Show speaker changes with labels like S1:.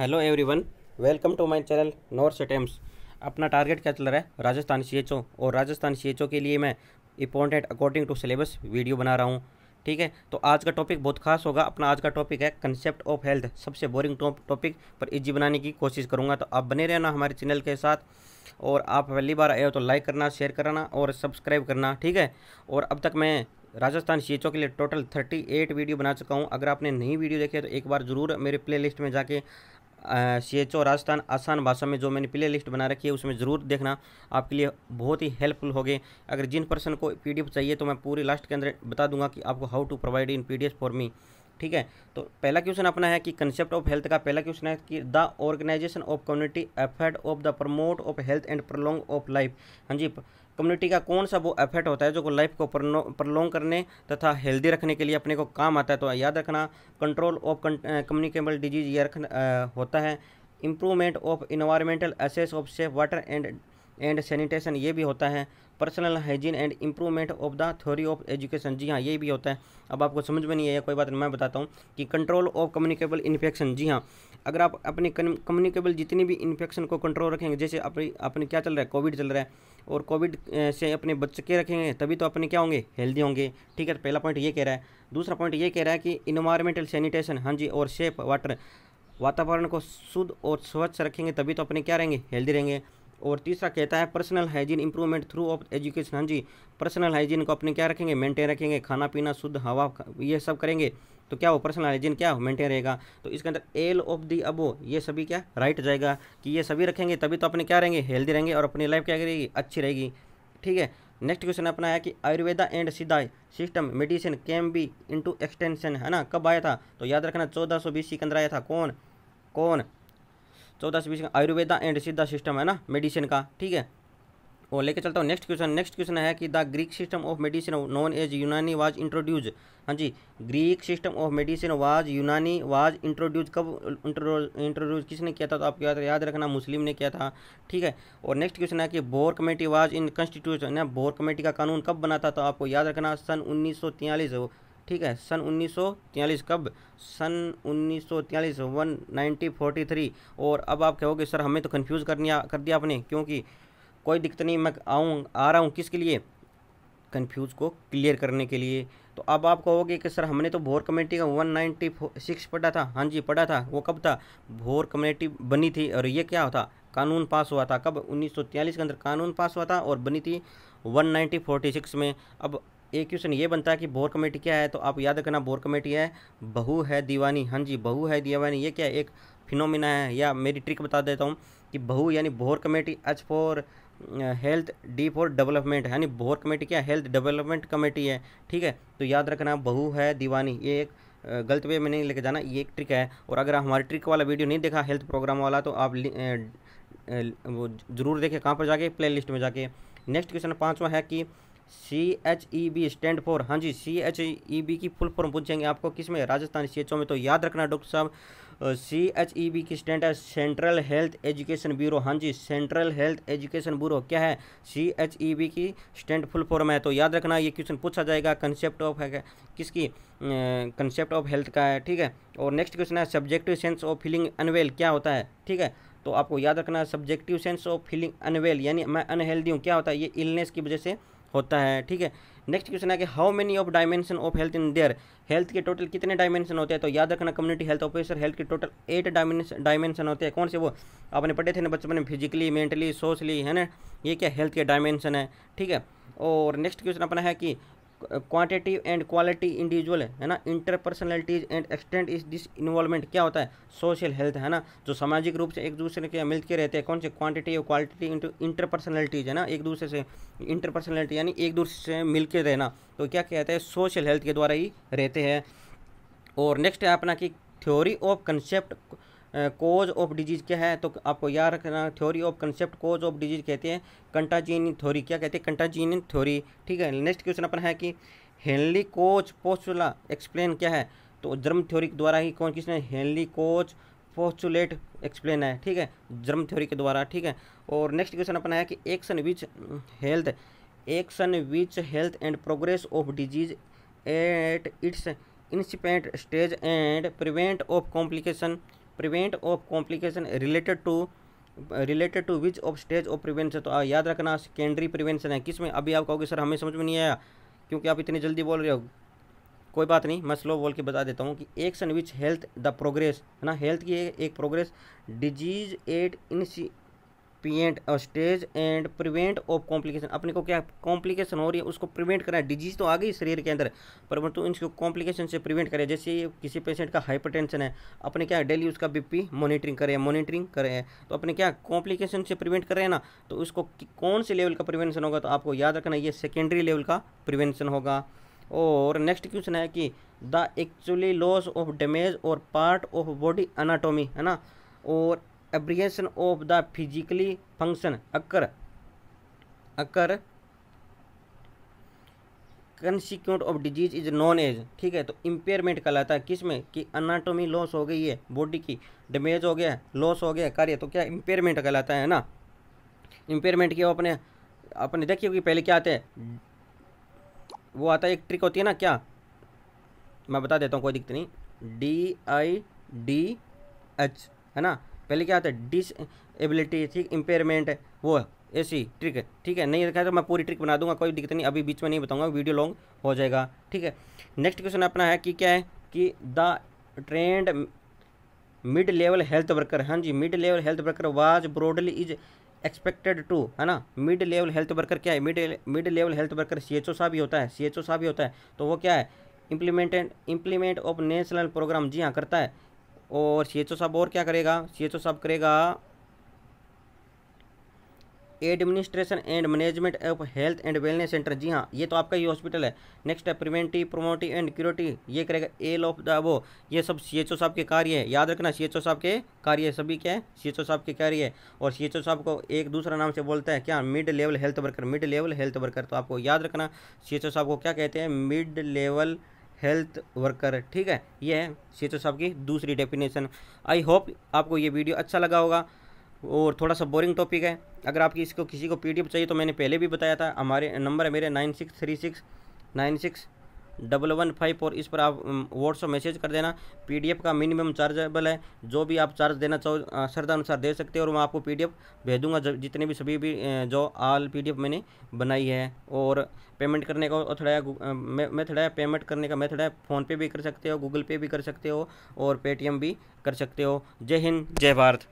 S1: Hello everyone welcome to my channel north attempts अपना target क्या चल रहा है? राजस्थान सीएचओ और राजस्थान सीएचओ के लिए मैं important according to syllabus video बना रहा हूँ। ठीक है? तो आज का टॉपिक बहुत खास होगा। अपना आज का टॉपिक है कंसेप्ट ऑफ़ हेल्थ सबसे बोरिंग टॉपिक पर इजी बनाने की कोशिश करूँगा। तो आप बने रहना हमारे चैनल के साथ। और आप पहली बार आए हो तो लाइक करना शेयर कराना और सब्सक्राइब करना। ठीक है? और अब तक मैं राजस्थान सीएचओ के लिए टोटल थर्टी एट वीडियो बना चुका हूँ। अगर आपने नई वीडियो देखी है तो एक बार ज़रूर मेरे प्ले लिस्ट में जाके सी एच ओ राजस्थान आसान भाषा में जो मैंने प्ले लिस्ट बना रखी है, उसमें ज़रूर देखना। आपके लिए बहुत ही हेल्पफुल होगे। अगर जिन पर्सन को पी चाहिए तो मैं पूरी लास्ट के अंदर बता दूँगा कि आपको how to provide in p for me ठीक है? तो पहला क्वेश्चन अपना है कि कंसेप्ट ऑफ़ हेल्थ का पहला क्वेश्चन है कि the organisation of community effort of the promote of health and prolong of life हाँ जी कम्युनिटी का कौन सा वो एफर्ट होता है जो को लाइफ को प्रलोंग करने तथा हेल्दी रखने के लिए अपने को काम आता है तो याद रखना कंट्रोल ऑफ़ कम्युनिकेबल डिज़ीज़ ये रखना होता है। Improvement of environmental access of safe water and and sanitation ये भी होता है, personal hygiene and improvement of the theory of education. जी हाँ ये भी होता है। अब आपको समझ में नहीं है कोई बात नहीं, मैं बताता हूँ कि कंट्रोल ऑफ़ कम्युनिकेबल इन्फेक्शन जी हाँ अगर आप अपनी कम्युनिकेबल जितनी भी इन्फेक्शन को कंट्रोल रखेंगे, जैसे अपनी, अपने क्या चल रहा है कोविड चल रहा है, और कोविड से अपने बच्चे के रखेंगे, तभी तो अपने क्या होंगे हेल्दी होंगे। ठीक है, पहला पॉइंट ये कह रहा है। दूसरा पॉइंट ये कह रहा है कि इन्वायरमेंटल सैनिटेशन हाँ जी, और सेफ़ वाटर वातावरण को शुद्ध और स्वच्छ रखेंगे, तभी तो अपने क्या रहेंगे हेल्दी रहेंगे। और तीसरा कहता है personal hygiene improvement through of education हाँ जी पर्सनल हाइजीन को अपने क्या रखेंगे? मेंटेन रखेंगे। खाना पीना, शुद्ध हवा, ये सब करेंगे। तो क्या हो पर्सनल हाइजीन क्या हो? मेंटेन रहेगा। तो इसके अंदर एल ऑफ़ दी अबो ये सभी क्या? राइट जाएगा। कि ये सभी रखेंगे, तभी तो अपने क्या रहेंगे? हेल्दी रहेंगे और अपनी लाइफ क्या करेगी? अच्छी रहेगी। ठीक है? नेक्स्ट क्वेश्चन अपना है कि Ayurveda and Siddha system medicine came be into extension है ना? कब आया था? तो याद रखना, चौदह सौ बीस के अंदर आया था। कौन? कौन? चौदह सौ बीस आयुर्वेदा एंड सीधा सिस्टम है ना, मेडिसिन का, ठीक है? और लेके चलता हूँ, नेक्स्ट क्वेश्चन नेक्स्ट क्वेश्चन है कि the Greek system of medicine known as Unani was introduce हाँ जी, Greek system of medicine was Unani was introduce कब इंट्रोड्यूज किसने किया था तो आपको याद याद रखना, मुस्लिम ने किया था, ठीक है? और नेक्स्ट क्वेश्चन है कि Bhore committee was in constitution Bhore committee का कानून कब बना था तो आपको याद रखना, सन उन्नीस ठीक है, सन 1943 कब? सन 1943 वन नाइनटीन और अब आप कहोगे, सर, हमें तो कन्फ्यूज़ कर कर दिया आपने, क्योंकि कोई दिक्कत नहीं, मैं आऊँ, आ रहा हूँ किसके लिए? कन्फ्यूज़ को क्लियर करने के लिए। तो अब आप कहोगे कि, सर, हमने तो भोर कमेटी का वन नाइन्टी सिक्स पढ़ा था हाँ जी, पढ़ा था, वो कब था? भोर कमेटी बनी थी, और ये क्या होता कानून पास हुआ था। कब? 1943 के अंदर कानून पास हुआ था और बनी थी वन नाइन्टी में। अब एक क्वेश्चन ये बनता है कि बोर कमेटी क्या है? तो आप याद रखना, बोर कमेटी है, बहू है, दीवानी। हाँ जी, बहू है, दीवानी। ये क्या एक फिनोमिना है। या मेरी ट्रिक बता देता हूँ कि बहू यानी Bhore committee H for health D for development यानी बोर कमेटी क्या हेल्थ डेवलपमेंट कमेटी है। ठीक है? तो याद रखना, बहू है, दीवानी। ये एक गलत वे में नहीं लेके जाना, ये एक ट्रिक है। और अगर हमारी ट्रिक वाला वीडियो नहीं देखा हेल्थ प्रोग्राम वाला तो आप वो ज़रूर देखें, कहाँ पर जाके? प्ले लिस्ट में जाके। नेक्स्ट क्वेश्चन पाँचवा है कि C H E B stand for हाँ जी सी एच ई बी की फुल फॉर्म पूछेंगे आपको किसमें राजस्थान सी एच ओ में तो याद रखना डॉक्टर साहब। सी एच ई बी की स्टैंड है सेंट्रल हेल्थ एजुकेशन ब्यूरो हाँ जी सेंट्रल हेल्थ एजुकेशन ब्यूरो क्या है? सी एच ई बी की स्टैंड फुल फॉर्म है तो याद रखना ये क्वेश्चन पूछा जाएगा। कंसेप्ट ऑफ़ है किसकी? कंसेप्ट ऑफ़ हेल्थ का है, ठीक है? और नेक्स्ट क्वेश्चन है subjective sense of feeling unwell क्या होता है? ठीक है? तो आपको याद रखना है subjective sense of feeling unwell यानी मैं अनहेल्दी हूँ, क्या होता है? ये इलनेस की वजह से होता है, ठीक है? नेक्स्ट क्वेश्चन है कि how many of dimension of health in their health के टोटल कितने डायमेंशन होते हैं? तो याद रखना कम्युनिटी हेल्थ ऑफिसर हेल्थ के टोटल एट डायमेंशन होते हैं। कौन से वो? आपने पढ़े थे ना बचपन में? फिजिकली मेंटली सोशली है ना? ये क्या हेल्थ के डायमेंशन है, ठीक है? और नेक्स्ट क्वेश्चन अपना है कि क्वांटिटिव एंड क्वालिटी इंडिविजुअल है ना? Interpersonalities and extent is this involvement क्या होता है? सोशल हेल्थ है ना? जो सामाजिक रूप से एक दूसरे के मिल के रहते हैं, कौन से क्वांटिटी और क्वालिटी इंटू इंटरपर्सनलिटीज है ना? एक दूसरे से इंटरपर्सनलिटी यानी एक दूसरे से मिल के रहना। तो क्या कहते हैं? सोशल हेल्थ के द्वारा ही रहते हैं। और नेक्स्ट है अपना कि theory of concept cause of disease क्या है? तो आपको याद रखना theory of concept cause of disease कहते हैं कंटाजीन थ्योरी क्या कहते हैं? कंटाजीन थ्योरी ठीक है नेक्स्ट क्वेश्चन अपना है कि हेनली कोच पोस्टुला एक्सप्लेन क्या है? तो जर्म थ्योरी के द्वारा ही कौन किसने हेनली कोच पोस्टुलेट एक्सप्लेन है। ठीक है जर्म थ्योरी के द्वारा। ठीक है, और नेक्स्ट क्वेश्चन अपना है कि action which health action which health and progress of disease at its incipient stage and prevent of complication prevent of complication related to related to which of stage of prevention तो याद रखना secondary prevention है। किसमें? अभी आप कहोगे, sir, हमें समझ में नहीं आया, क्योंकि आप इतनी जल्दी बोल रहे हो। कोई बात नहीं, मैं स्लो बोल के बता देता हूँ कि action which health the progress है ना? हेल्थ की एक progress disease at incipient stage and prevent of complication अपने को क्या कॉम्प्लिकेशन हो रही है, उसको प्रिवेंट करना है। डिज़ीज़ तो आ गई शरीर के अंदर, परंतु इनको कॉम्प्लिकेशन से प्रिवेंट करें। जैसे किसी पेशेंट का हाइपरटेंशन है, अपने क्या डेली उसका बीपी मॉनिटरिंग करें मॉनिटरिंग करें। तो अपने क्या कॉम्प्लिकेशन से प्रिवेंट करें ना तो उसको कौन से लेवल का प्रिवेंशन होगा तो आपको याद रखना ये सेकेंडरी लेवल का प्रिवेंशन होगा। और नेक्स्ट क्वेश्चन है कि the actually loss of damage और पार्ट ऑफ़ बॉडी अनाटोमी है ना? और aberration of the physically function occur occur consequent of disease is known as ठीक है तो इम्पेयरमेंट कहलाता है किसमें? कि अनाटोमी लॉस हो गई है बॉडी की डैमेज हो गया लॉस हो गया, कार्य तो क्या इम्पेयरमेंट कहलाता है ना? इम्पेयरमेंट की अपने अपने देखिए कि पहले क्या आते हैं। वो आता है, एक ट्रिक होती है ना, क्या? मैं बता देता हूँ, कोई दिक्कत नहीं। डी आई डी एच है ना? पहले क्या आता है? डिसएबिलिटी ठीक? इम्पेयरमेंट वो ऐसी ट्रिक है, ठीक है? नहीं रखा तो मैं पूरी ट्रिक बना दूँगा, कोई दिक्कत नहीं। अभी बीच में नहीं बताऊँगा वीडियो लॉन्ग हो जाएगा, ठीक है? नेक्स्ट क्वेश्चन अपना है कि क्या है कि the trained mid level health worker हाँ जी mid level health worker was broadly is expected to है ना? मिड लेवल हेल्थ वर्कर क्या है? Mid mid level health worker C H O सा भी होता है सी एच ओ सा भी होता है। तो वो क्या है? Implemented implement of national programme जी हाँ करता है। और सी एच ओ साहब और क्या करेगा? सी एच ओ साहब करेगा administration and management of health and wellness centre जी हाँ ये तो आपका ही हॉस्पिटल है। नेक्स्ट है प्रिवेंटिव प्रोमोटिव एंड क्यूरिटी ये करेगा एल ऑफ़ द वो ये सब सी एच ओ साहब के कार्य है। याद रखना सी एच ओ साहब के कार्य सभी क्या है? सी एच ओ साहब के कार्य है। और सी एच ओ साहब को एक दूसरा नाम से बोलता है क्या? Mid level health worker mid level health worker तो आपको याद रखना सी एच ओ साहब को क्या कहते हैं? मिड लेवल हेल्थ वर्कर ठीक है? ये है सी एच ओ साहब की दूसरी डेफिनेशन आई होप आपको ये वीडियो अच्छा लगा होगा और थोड़ा सा बोरिंग टॉपिक है। अगर आपकी इसको किसी को पीडीएफ चाहिए तो मैंने पहले भी बताया था। हमारे नंबर है मेरे nine six three six nine six double one five four इस पर आप व्हाट्सअप मैसेज कर देना। पीडीएफ का मिनिमम चार्जेबल है। जो भी आप चार्ज देना चाहो श्रद्धा अनुसार दे सकते हो और मैं आपको पीडीएफ भेज दूँगा जितने भी सभी भी जो आल पीडीएफ मैंने बनाई है और पेमेंट करने का थोड़ा मेथड है पेमेंट करने का मेथड है फ़ोनपे भी कर सकते हो गूगल पे भी कर सकते हो और पेटीएम भी कर सकते हो। जय हिंद, जय भारत।